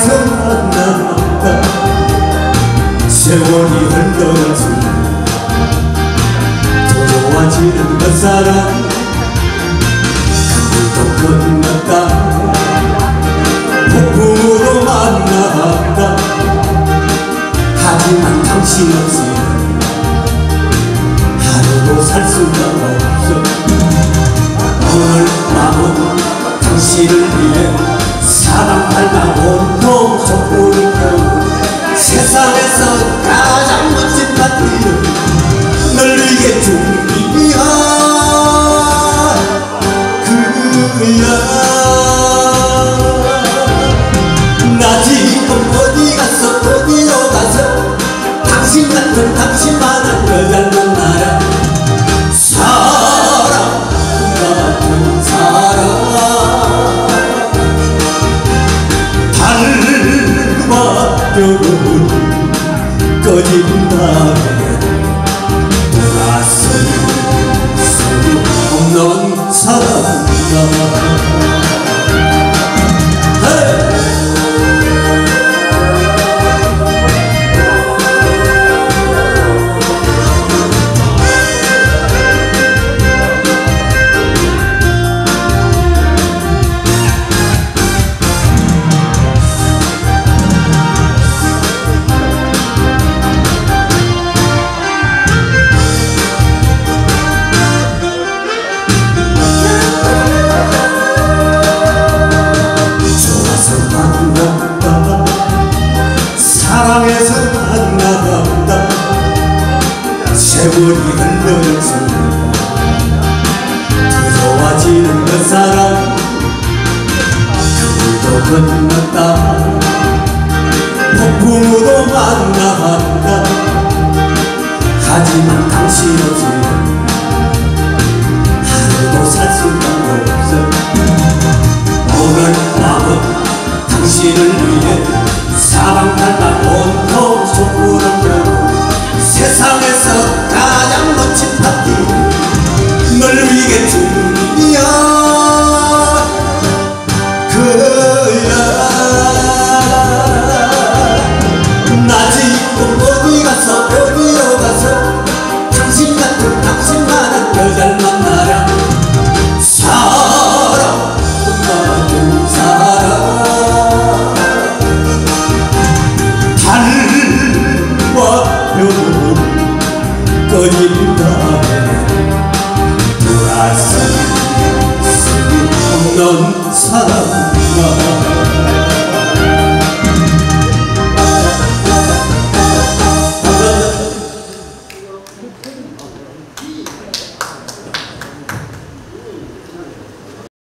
살아남다. 세월이 흘러가지 더러워지는 것 사람 그도 끝났다. 폭풍으로 만났다. 하지만 당신 없이 하루도 살 수가 없어. 오늘 밤은 당신을 위해 사랑하려고 나 지금 어디 갔어? 어디로 가서? 당신 같은 당신만한 여자를 만나라. 사랑 같은 사랑 닮아뼈를 꺼진 다 세월이 흘러서 더 좋아지는 그 사람 그도 끝났다. 폭풍으로 만나 다음에 돌아설 수 없는 사랑아